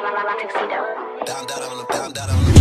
Tuxedo.